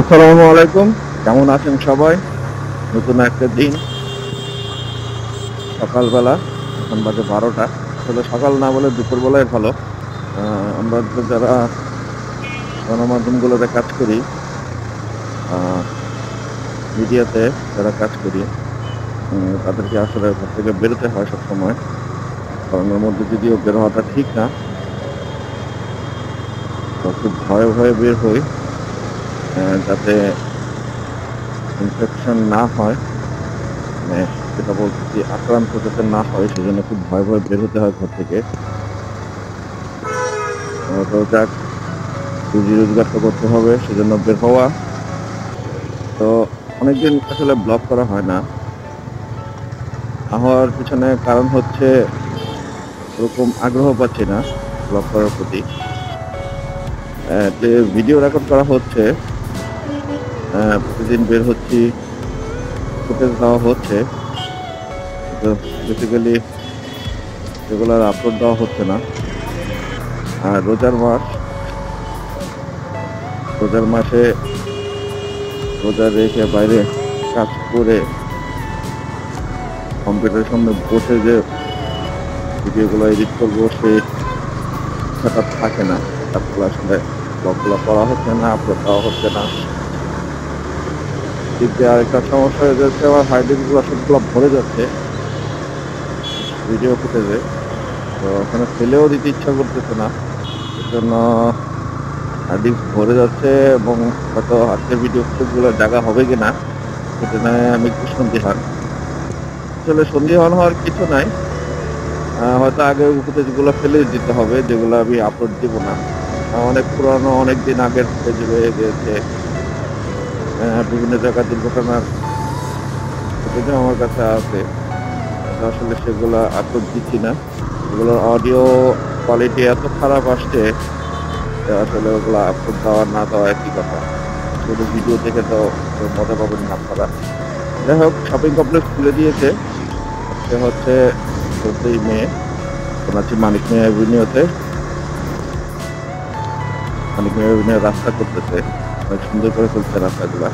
আসসালামু আলাইকুম। কেমন আছেন সবাই? নতুন একটা দিন। সকালবেলা, এখন বাজে বারোটা। আসলে সকাল না বলে দুপুরবেলায় ভালো। আমরা যারা গণমাধ্যমগুলোতে কাজ করি মিডিয়াতে যারা কাজ করি তাদেরকে আসলে ঘর থেকে বেরোতে হয় সবসময়। গরমের মধ্যে যদিও বের হওয়াটা ঠিক না, তো খুব ভয়ে ভয়ে বের হই। যাতে ইনফেকশন না হয় মানে যেটা বলছি আক্রান্ত যাতে না হয়, সেজন্য খুব ভয় ভয়ে বের হতে হয় ঘর থেকে। তো যাক, রুজি রোজগার তো করতে হবে, সেজন্য বের হওয়া। তো অনেকদিন আসলে ব্লগ করা হয় না। হওয়ার পিছনে কারণ হচ্ছে ওরকম আগ্রহ পাচ্ছি না ব্লগ করার প্রতি। যে ভিডিও রেকর্ড করা হচ্ছে প্রতিদিন বের হচ্ছি। ফুটেজ দেওয়া হচ্ছে। তো বেসিক্যালি সেগুলো আর আপলোড দেওয়া হচ্ছে না। আর রোজার মাস, রোজার মাসে রোজা রেখে বাইরে কাজ করে কম্পিউটারের সামনে বসে যে ভিডিওগুলো এডিট করব সেই সেটা থাকে না। তারপরে আসলে ব্লগগুলো করা হচ্ছে না আপলোড দেওয়া হচ্ছে না। দিয়ে আরেকটা সমস্যা হয়ে যাচ্ছে, আমার হার্ড ডিস্কগুলো সবগুলো ভরে যাচ্ছে ভিডিও ফুটেজে তো ওখানে ফেলেও দিতে ইচ্ছা করতেছে না জন্য হার্ড ডিস্ক ভরে যাচ্ছে এবং হয়তো আজকের ভিডিও ফুটেজগুলো জায়গা হবে কিনা সেটা নিয়ে আমি একটু সন্দিহান আসলে সন্দিহান হওয়ার কিছু নাই। হয়তো আগের ফুটেজগুলো ফেলে দিতে হবে, যেগুলো আমি আপলোড দিব না। অনেক পুরানো, অনেক দিন আগের ফুটেজ রয়ে গেছে বিভিন্ন জায়গায় দুর্ঘটনার আমার কাছে আছে। আসলে সেগুলো আপলোড দিচ্ছি না। এগুলোর অডিও কোয়ালিটি এত খারাপ আসছে আসলে ওগুলো আপলোড দেওয়া না দেওয়া একই কথা। শুধু ভিডিও দেখে তো মজা পাবেন না আপনারা। যাই হোক শপিং কমপ্লেক্স খুলে দিয়েছে। সে হচ্ছে চোদ্দই মে শোনাচ্ছি মানিক মে অ্যাভিনিউতে মানিক মে অ্যাভিনিউ রাস্তা করতেছে। অনেক সুন্দর করে চলছে রাস্তাগুলা।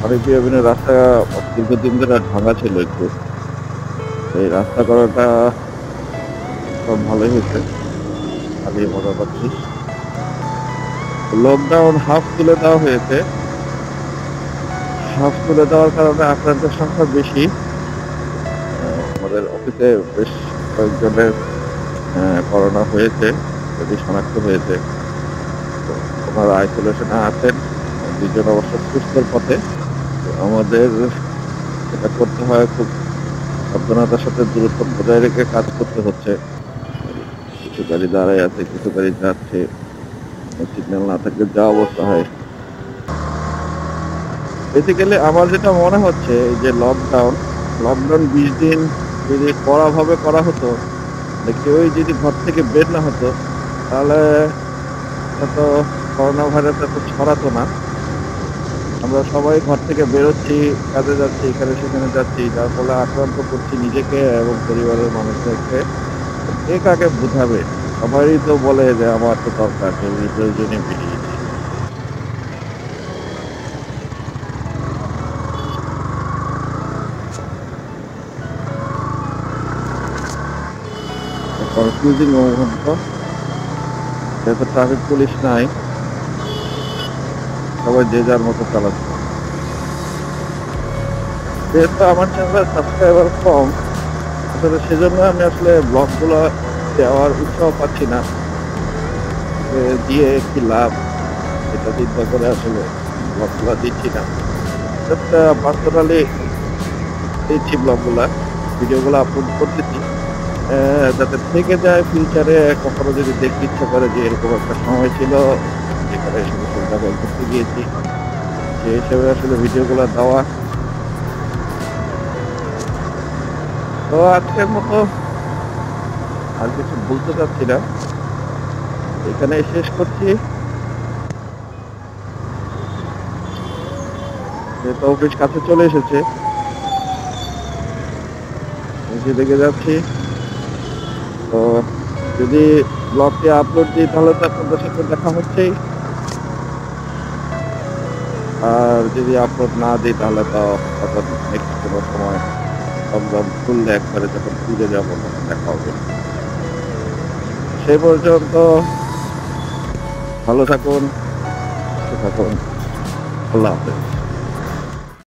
মানিক মে রাস্তা দীর্ঘদিন ধরে ভাঙা ছিল একটু। এই রাস্তা করাটা সব ভালোই হয়েছে। খালি মজা পাচ্ছি লকডাউন হাফ তুলে দেওয়া হয়েছে। হাফ তুলে দেওয়ার কারণে আক্রান্তের সংখ্যা বেশি। আমাদের অফিসে বেশ কয়েকজনের করোনা হয়েছে, যদি শনাক্ত হয়েছে। ওনারা আইসোলেশনে আছেন দুজন অবশ্য সুস্থের পথে। আমাদের এটা করতে হয় খুব সাবধানতার সাথে দূরত্ব বজায় রেখে কাজ করতে হচ্ছে। কিছু গাড়ি দাঁড়ায় আছে, কিছু গাড়ি যাচ্ছে। সিগন্যাল না থাকলে যা অবস্থা হয়। বেসিক্যালি আমার যেটা মনে হচ্ছে যে লকডাউন লকডাউন বিশ দিন যদি কড়াভাবে করা হতো কেউই যদি ঘর থেকে বের না হতো, তাহলে হয়তো করোনা ভাইরাস এত ছড়াতো না। আমরা সবাই ঘর থেকে বেরোচ্ছি, কাজে যাচ্ছি, এখানে সেখানে যাচ্ছি, যার ফলে আক্রান্ত করছি নিজেকে এবং পরিবারের মানুষদেরকে। কে কাকে বুঝাবে? সবাই তো বলে যে আমার তো দরকার জরুরি প্রয়োজনে বেরিয়েছি কনফিউজিং মুহূর্ত যেহেতু ট্রাফিক পুলিশ নাই। সবাই যে যার মতো চালাচ্ছে যেহেতু আমার চ্যানেলের সাবস্ক্রাইবার কম, আসলে সেজন্য আমি আসলে ব্লগগুলো দেওয়ার উৎসাহ পাচ্ছি না। দিয়ে কি লাভ? এটা চিন্তা করে আসলে ব্লগগুলো দিচ্ছি না। পার্সোনালি দিচ্ছি ব্লগগুলা ভিডিওগুলো আপলোড করতেছি। যাতে থেকে যায় ফিউচারে কখনো যদি দেখতে ইচ্ছা করে যে এরকম একটা সময় ছিল, যেখানে জায়গায় ঘুরতে গিয়েছি। সেই হিসেবে আসলে ভিডিওগুলো দেওয়া। তো আজকের মতো আর কিছু বলতে চাচ্ছি না। এখানে শেষ করছি। যেহেতু অফিস কাছে চলে এসেছে। এসে দেখে যাচ্ছি। তো যদি ব্লগটি আপলোড দিই তাহলে তো আপনাদের সাথে দেখা হচ্ছেই। আর যদি আপলোড না দিই তাহলে তো তখন নেক্সট কোনো সময় একদম খুললে একবারে যখন খুঁজে যাব তখন দেখা হবে। সেই পর্যন্ত ভালো থাকুন থাকুন। আল্লাহ হাফেজ।